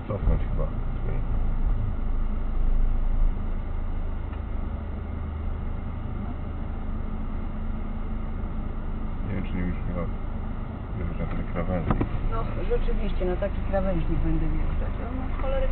drzewa. chyba. Nie wiem, czy nie byśmy chyba wjeżdżać na ten krawędzi. No rzeczywiście, na taki krawężnik będę wjeżdżać. On ma cholerę